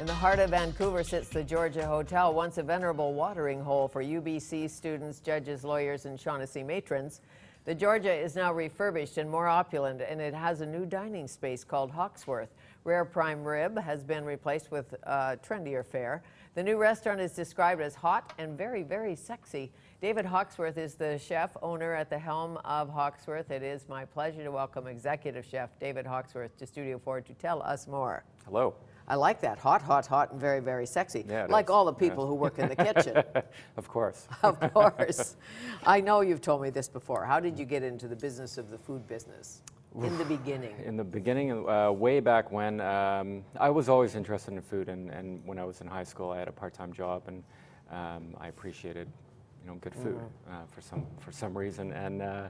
In the heart of Vancouver sits the Georgia Hotel, once a venerable watering hole for UBC students, judges, lawyers, and Shaughnessy matrons. The Georgia is now refurbished and more opulent, and it has a new dining space called Hawksworth. Rare prime rib has been replaced with uh, trendier fare. The new restaurant is described as hot and very, very sexy. David Hawksworth is the chef owner at the helm of Hawksworth. It is my pleasure to welcome executive chef David Hawksworth to Studio 4 to tell us more. Hello. I like that. Hot, hot, hot, and very, very sexy. Yeah, like is. all the people who work in the kitchen, Of course. of course. I know you've told me this before. How did you get into the business of the food business in the beginning? In the beginning, uh, way back when, um, I was always interested in food, and, and when I was in high school, I had a part-time job, and um, I appreciated, you know, good food uh, for some for some reason. And uh,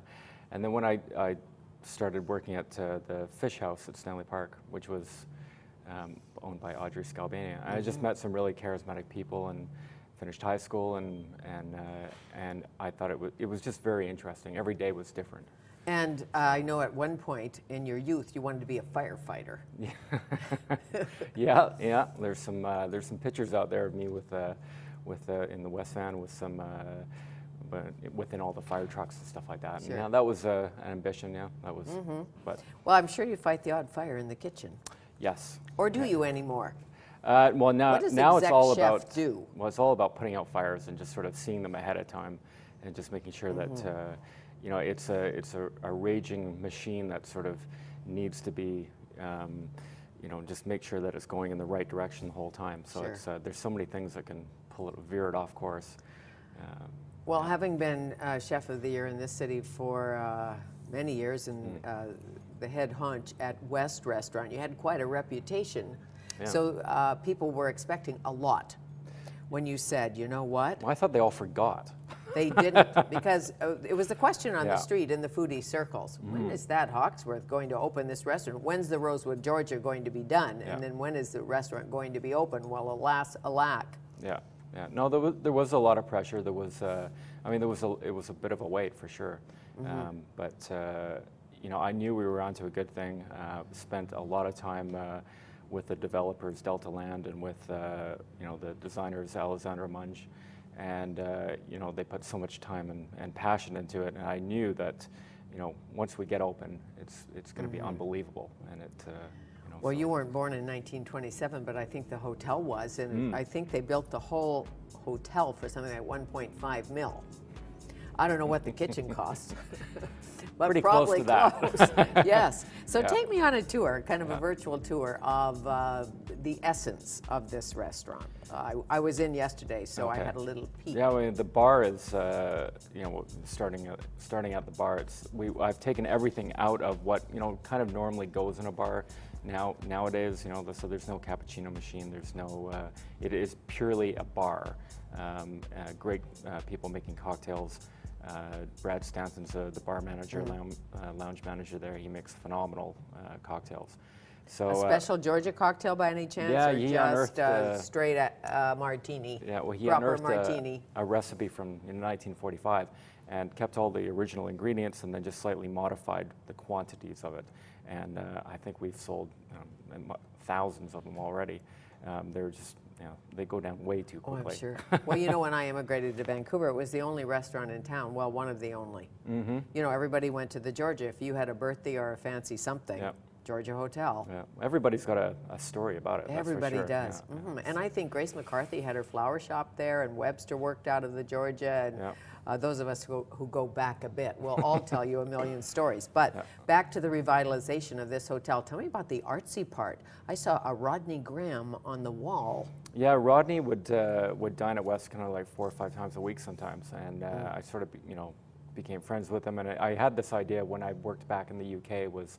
and then when I, I started working at uh, the Fish House at Stanley Park, which was um, owned by Audrey Scalbania, I just met some really charismatic people and finished high school, and and uh, and I thought it was it was just very interesting. Every day was different. And I know at one point in your youth you wanted to be a firefighter. yeah, yeah. There's some uh, there's some pictures out there of me with uh, with uh, in the West Van with some uh, but within all the fire trucks and stuff like that. Sure. And yeah, that was uh, an ambition. Yeah, that was. But Well, I'm sure you fight the odd fire in the kitchen. Yes. Or do you anymore? Uh, well, now What does now it's all chef about do? well, it's all about putting out fires and just sort of seeing them ahead of time, and just making sure Mm-hmm. that uh, you know it's a it's a, a raging machine that sort of needs to be. Um, you know, just make sure that it's going in the right direction the whole time. So Sure. it's uh, there's so many things that can pull it, veer it off course. Um, Well, having been uh, chef of the year in this city for uh, many years and uh, the head hunch at West Restaurant, you had quite a reputation. Yeah. So uh, people were expecting a lot when you said, you know what? well, I thought they all forgot. They didn't, because uh, it was the question on the Yeah. Mm-hmm. street in the foodie circles. When is that Hawksworth going to open this restaurant? When's the Rosewood, Georgia going to be done? Yeah. And then when is the restaurant going to be open? Well, alas, alack. Yeah, yeah. No, there was, there was a lot of pressure. There was, uh, I mean, there was a, it was a bit of a wait for sure. Um, but uh, you know, I knew we were onto a good thing. Uh, spent a lot of time uh, with the developers, Delta Land, and with uh, you know the designers, Alessandro Munge, and uh, you know they put so much time and, and passion into it. And I knew that, you know, once we get open, it's it's going to be unbelievable. And it, uh, you know, Well, so- you weren't born in 1927, but I think the hotel was, Hmm. and I think they built the whole hotel for something like 1.5 mil. I don't know what the kitchen cost, but Pretty close probably to that. close. yes. So Yeah. take me on a tour, kind of a virtual tour of uh, the essence of this restaurant. I, I was in yesterday, so I had a little peek. Yeah, mean, the bar is, uh, you know, starting at, starting at the bar. It's we I've taken everything out of what you know kind of normally goes in a bar. Now nowadays, you know, so there's no cappuccino machine. There's no. Uh, it is purely a bar. Um, uh, great uh, people making cocktails. Uh, Brad Stanton's uh, the bar manager, Mm-hmm. lounge, uh, lounge manager there. He makes phenomenal uh, cocktails. So a uh, special Georgia cocktail by any chance, Yeah, or he just unearthed, uh, straight uh, martini? Yeah, well, he proper unearthed martini. A, a recipe from in 1945 and kept all the original ingredients and then just slightly modified the quantities of it. And uh, I think we've sold um, thousands of them already. Um, they're just, you know, they go down way too quickly. Oh. I'm sure. well, you know, when I immigrated to Vancouver, it was the only restaurant in town. Well, one of the only. Mm-hmm. You know, everybody went to the Georgia. If you had a birthday or a fancy something, Yep. Georgia Hotel. Yeah, everybody's got a, a story about it. that's for Everybody sure. does. Yeah, yeah. Mhm. And I think Grace McCarthy had her flower shop there, and Webster worked out of the Georgia. And Yeah. Uh, those of us who, who go back a bit will all tell you a million stories. But Yeah. back to the revitalization of this hotel. Tell me about the artsy part. I saw a Rodney Graham on the wall. Yeah, Rodney would uh, would dine at West kind of like four or five times a week sometimes, and uh, Mm. I sort of you know became friends with him. And I, I had this idea when I worked back in the UK was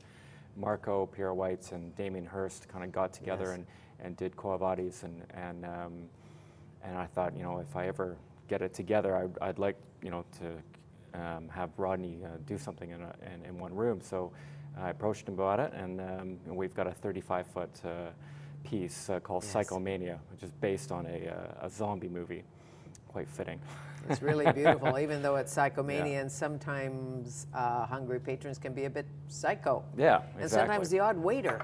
Marco Pierre White and Damien Hirst kind of got together Yes. and, and did Quo Vadis, and and um, and I thought you know if I ever get it together, I'd, I'd like you know to um, have Rodney uh, do something in, a, in in one room. So I approached him about it, and, um, and we've got a 35 foot. Uh, piece uh, called Yes. Psychomania, which is based on a, uh, a zombie movie. Quite fitting. It's really beautiful, even though it's psychomania, and sometimes uh, hungry patrons can be a bit psycho. Yeah, And sometimes the odd waiter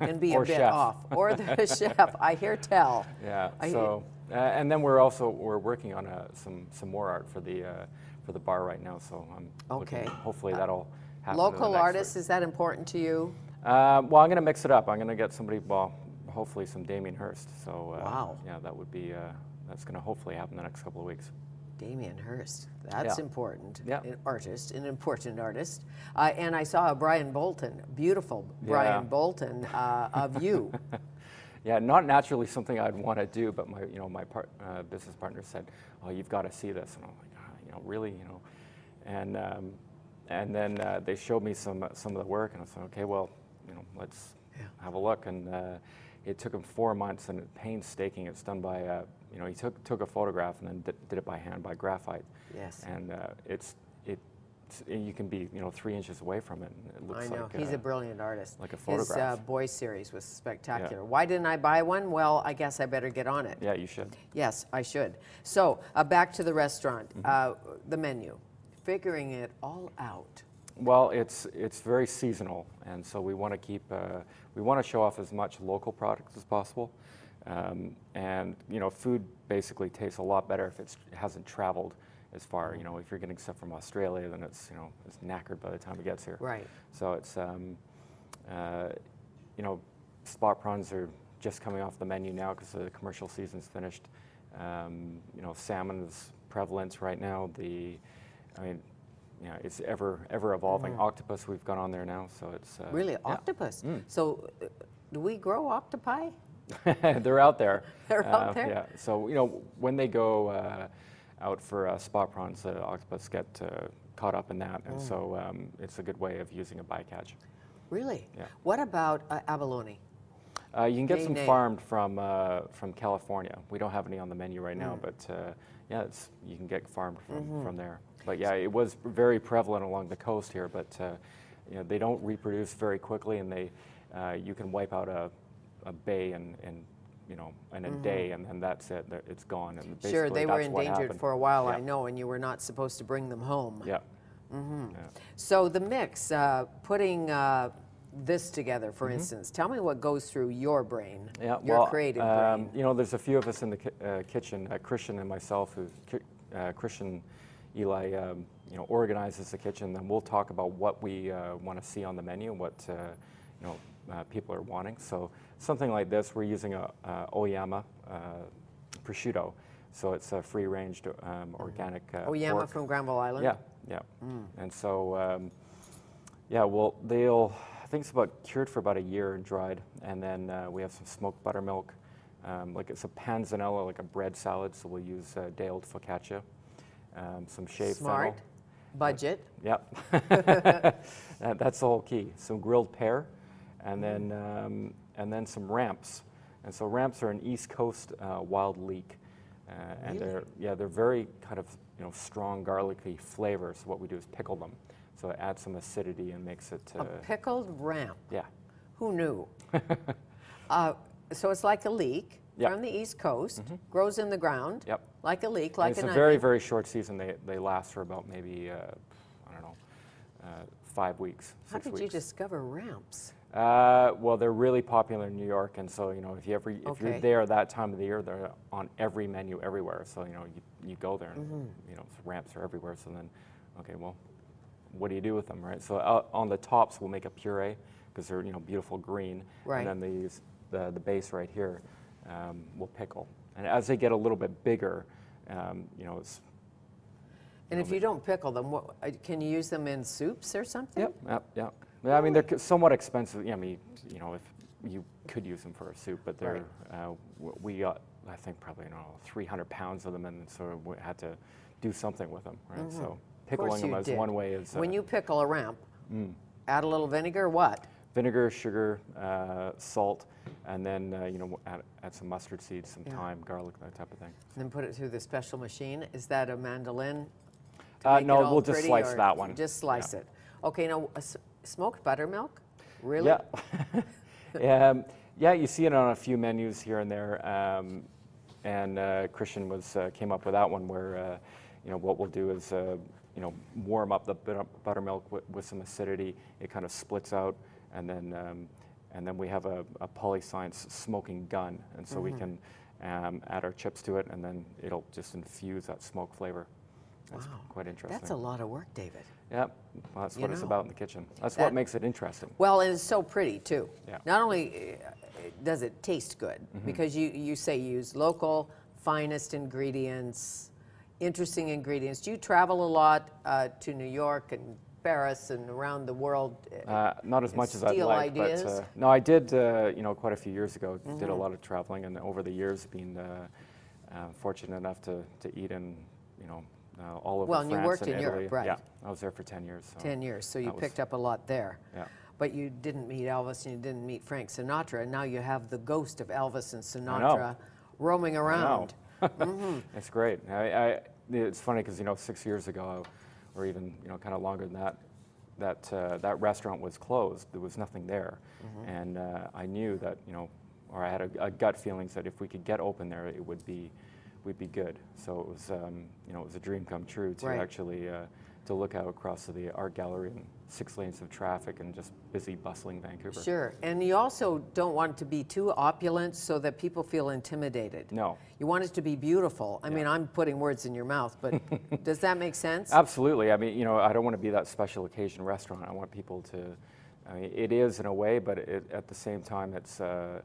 can be a bit chef. off, or the chef. I hear tell. Yeah. I- so, uh, and then we're also we're working on uh, some some more art for the uh, for the bar right now. So I'm looking- Okay. Uh, hopefully that'll happen. Local artists, is that important to you? Uh, well, I'm going to mix it up. I'm going to get somebody. Well, hopefully some Damien Hirst. So. Uh, Wow. Yeah, that would be. Uh, that's going to hopefully happen the next couple of weeks. Damien Hirst. That's Yeah. important. Yeah. An artist, an important artist. Uh, and I saw a Brian Bolton, beautiful Brian Yeah. Bolton uh, of you. Yeah, not naturally something I'd want to do, but my, you know, my part, uh, business partner said, "Oh, you've got to see this," and I'm like, ah, "You know, really, you know," and um, and then uh, they showed me some some of the work, and I said, "Okay, well, you know, let's Yeah. have a look." And uh, it took him four months, and painstaking. It's done by, uh, you know, he took took a photograph and then did, did it by hand by graphite, Yes. and uh, it's it. You can be, you know, three inches away from it. And it looks I know. like He's uh, a brilliant artist. like a photograph. His uh, boy series was spectacular. Why didn't I buy one? Well, I guess I better get on it. Yeah, you should. Yes, I should. So, uh, back to the restaurant, Mm-hmm. uh, the menu, figuring it all out. Well, it's it's very seasonal, and so we want to keep uh, we want to show off as much local products as possible, um, and you know, food basically tastes a lot better if it hasn't traveled as far. You know, if you're getting stuff from Australia, then it's you know it's knackered by the time it gets here. Right. So it's um, uh, you know, spot prawns are just coming off the menu now because the commercial season's finished. Um, you know, salmon is prevalent right now. The, I mean, you know, it's ever ever evolving. Octopus we've got on there now, so it's uh, Mm. Really, yeah. octopus. Mm. So, uh, do we grow octopi? They're out there. They're out Uh, there? Yeah. So you know, when they go uh, out for uh, spot prawns, the octopus get uh, caught up in that, Mm. and so um, it's a good way of using a bycatch. Really? Yeah. What about uh, abalone? Uh, you can get some nay. farmed from uh, from California. We don't have any on the menu right Mm. now, but uh, yeah, it's, you can get farmed from, Mm-hmm. from there. But yeah, it was very prevalent along the coast here, but uh, you know they don't reproduce very quickly, and they uh, you can wipe out a, a bay in, in you know in a day, and then that's it. It's gone. And. Sure, they were endangered for a while, I know, and you were not supposed to bring them home. Yeah. Mm-hmm. Yeah. So the mix, uh, putting uh, this together, for Mm-hmm. instance, tell me what goes through your brain, Yeah, your well, creative um, brain. You know, there's a few of us in the ki- uh, kitchen, uh, Kristian and myself, who uh, Kristian Eligh, um, you know, organizes the kitchen. Then we'll talk about what we uh, want to see on the menu, what uh, you know uh, people are wanting. So something like this, we're using a, uh Oyama uh, prosciutto, so it's a free-ranged um, organic uh, Oyama pork. from Granville Island? Yeah, yeah. And so, um, yeah, well, they'll, I think it's about cured for about a year and dried. And then uh, we have some smoked buttermilk. Um, like it's a panzanella, like a bread salad. So we'll use uh, day-old focaccia, um, some shaved Smart. fennel. Budget. Yep. That- that's the whole key. Some grilled pear, and then um, and then some ramps. And so ramps are an East Coast uh, wild leek, uh, and Really? they're yeah they're very kind of you know strong garlicky flavor. So what we do is pickle them, so it adds some acidity and makes it A uh, pickled ramp. yeah Who knew? uh, so it's like a leek. Mm-hmm. from the East Coast, grows in the ground, Yep. like a leek, And like it's an a very very short season. They they last for about maybe uh, I don't know uh, five weeks. How did you discover ramps? Uh, well, they're really popular in New York, and so you know if you ever if Okay. you're there that time of the year, they're on every menu everywhere. So you know you, you go there, and Mm-hmm. you know ramps are everywhere. So then, okay, well, what do you do with them, right? So uh, on the tops we'll make a puree because they're you know beautiful green, Right. and then these the the base right here um, we'll pickle, and as they get a little bit bigger, um, you know it's And if you don't pickle them, what, uh, can you use them in soups or something? Yep, yep, yep. Yeah, I mean, they're somewhat expensive. Yeah, I mean, you know, if you could use them for a soup, but they're, uh, we got, I think, probably, you know, 300 pounds of them, and so we had to do something with them, right? So Mm-hmm. Of course pickling them as did. one way is When uh, you pickle a ramp, Mm. add a little vinegar, what? vinegar, sugar, uh, salt, and then, uh, you know, add, add some mustard seeds, some Yeah. thyme, garlic, that type of thing. And then put it through the special machine. Is that a mandolin? Uh, no, we'll just slice that one. Just slice Yeah. it. Okay, now s- smoked buttermilk? Really? Yeah. um, yeah, you see it on a few menus here and there. Um, and uh, Kristian was uh, came up with that one where uh, you know, what we'll do is, uh, you know, warm up the buttermilk with, with some acidity. It kind of splits out, and then um, and then we have a, a polyscience smoking gun, and so we can um, add our chips to it, and then it'll just infuse that smoke flavor. That's Wow. quite interesting. That's a lot of work, David. Yep, well, that's what it's know, about in the kitchen. That's that- what makes it interesting. Well, and it's so pretty too. Yeah. Not only uh, does it taste good, Mm-hmm. because you, you say you use local, finest ingredients, interesting ingredients. Do you travel a lot uh, to New York and Paris and around the world? Uh, not as much as I'd steal like, ideas? but uh, no, I did. Uh, you know, quite a few years ago, did Mm-hmm. a lot of traveling, and over the years, been uh, uh, fortunate enough to, to eat in, you know, uh, all over Well, and you worked and in Italy. Europe, right. Yeah, I was there for ten years. So 10 years, so you that was- picked up a lot there. Yeah. But you didn't meet Elvis and you didn't meet Frank Sinatra, and now you have the ghost of Elvis and. Sinatra roaming I know. around. It's great. I, I, it's funny because you know six years ago, or even you know kind of longer than that, that uh, that restaurant was closed. There was nothing there, Mm-hmm. and uh, I knew that you know, or I had a, a gut feeling that if we could get open there, it would be, we'd be good. So it was um, you know it was a dream come true to Right. actually uh, to look out across the art gallery and six lanes of traffic and just busy bustling Vancouver. Sure, and you also don't want it to be too opulent so that people feel intimidated. No. You want it to be beautiful. I mean, I'm putting words in your mouth, but does that make sense? Absolutely. I mean, you know, I don't want to be that special occasion restaurant. I want people to. I mean, it is in a way, but it, at the same time, it's. Uh,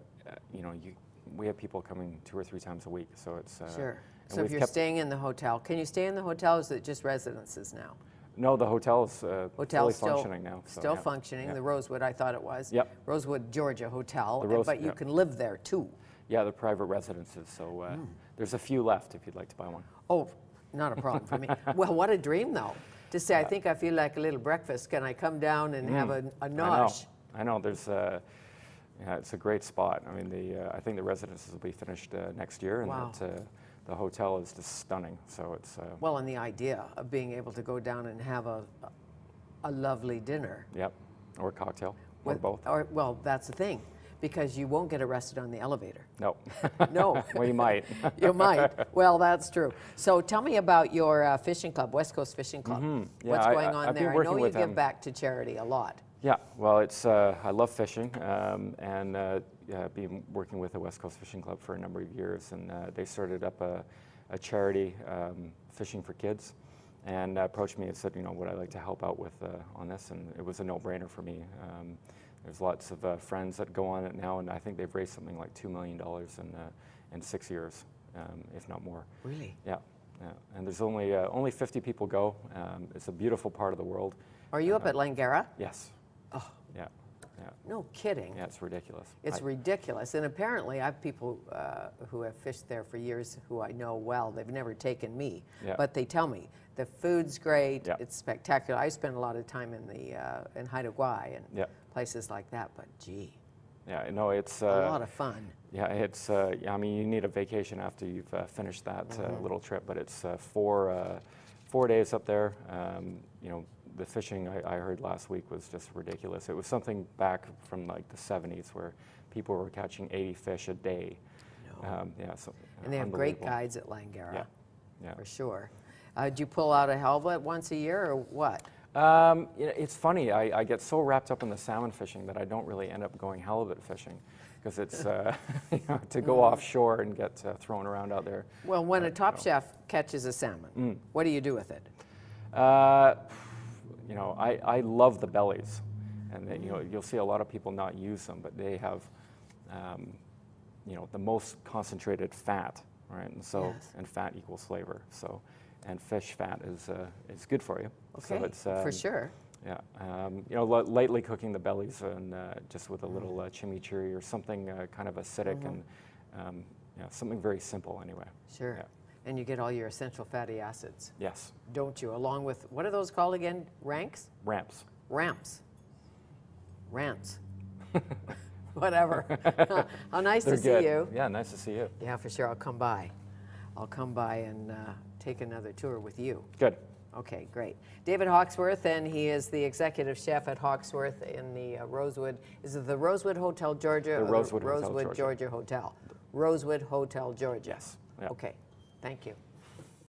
you know, you, we have people coming two or three times a week, so it's. Uh, Sure. So if you're staying in the hotel, can you stay in the hotel? Or is it just residences now? No, the hotel is uh, Hotel fully still functioning now. so, Still yeah. functioning. Yeah. The Rosewood, I thought it was. Yep. Rosewood, Georgia Hotel. The Rose- but you can live there too. Yeah, the private residences. So uh, Hmm. there's a few left if you'd like to buy one. Oh, not a problem for me. well, what a dream though. To say, I think I feel like a little breakfast. Can I come down and have a, a Mm. I know. I know. There's. Uh, yeah, it's a great spot. I mean, the uh, I think the residences will be finished uh, next year, and Wow. that, uh, the hotel is just stunning. So it's. Uh, Well, and the idea of being able to go down and have a, a lovely dinner. Yep, or a cocktail, or with- both. Or, well, that's the thing, because you won't get arrested on the elevator. No. No. well, you might. you might. Well, that's true. So tell me about your uh, fishing club, West Coast Fishing Club. Mm-hmm. Yeah, What's I- going I- on been there? I know you give back to charity a lot. Yeah, well, it's uh, I love fishing, um, and uh, yeah, been working with the West Coast Fishing Club for a number of years, and uh, they started up a, a charity, um, Fishing for Kids, and approached me and said, you know, would I like to help out with uh, on this, and it was a no-brainer for me. Um, there's lots of uh, friends that go on it now, and I think they've raised something like two million dollars in uh, in six years, um, if not more. Really? Yeah, yeah. And there's only uh, only 50 people go. Um, it's a beautiful part of the world. Are you up at Langara? Yes. Oh. Yeah. Yeah. No kidding. Yeah. It's ridiculous. It's I- ridiculous. And apparently, I have people uh, who have fished there for years who I know well. They've never taken me, Yeah. but they tell me the food's great. Yeah. It's spectacular. I spend a lot of time in the uh, in Haida Gwaii and Yeah. places like that. But gee, yeah. No, it's a uh, lot of fun. yeah. It's uh, yeah, I mean, you need a vacation after you've uh, finished that Mm-hmm. uh, little trip, but it's uh, four uh, four days up there. Um, you know, the fishing I, I heard last week was just ridiculous. It was something back from like the 70s where people were catching 80 fish a day. Um, yeah. So, And they have great guides at Langara, Yeah. Yeah. for sure. Uh, do you pull out a helmet once a year or what? Um, you know, it's funny. I, I get so wrapped up in the salmon fishing that I don't really end up going halibut fishing because it's uh, you know, to go offshore and get uh, thrown around out there. Well, when a top chef catches a salmon, Mm. what do you do with it? You know, I, I love the bellies, and then, you know you'll see a lot of people not use them, but they have, um, you know, the most concentrated fat, right? And so, Yes. and fat equals flavor. So, and fish fat is uh, is good for you. Okay, so it's, for um, sure. Yeah, um, you know, li- lightly cooking the bellies and uh, just with a little uh, chimichurri or something uh, kind of acidic and um, yeah, something very simple anyway. Sure. Yeah. And you get all your essential fatty acids, Yes, don't you? Along with, what are those called again? Ranks? ramps. Ramps. Rants. Whatever. How nice They're to good. see you. Yeah, nice to see you. Yeah, for sure. I'll come by. I'll come by and uh, take another tour with you. Good. Okay, great. David Hawksworth, and he is the executive chef at Hawksworth in the uh, Rosewood. Is it the Rosewood Hotel Georgia? The Rosewood Hotel Rosewood Georgia. Georgia Hotel. Rosewood Hotel Georgia. Yes, yeah. Okay, thank you.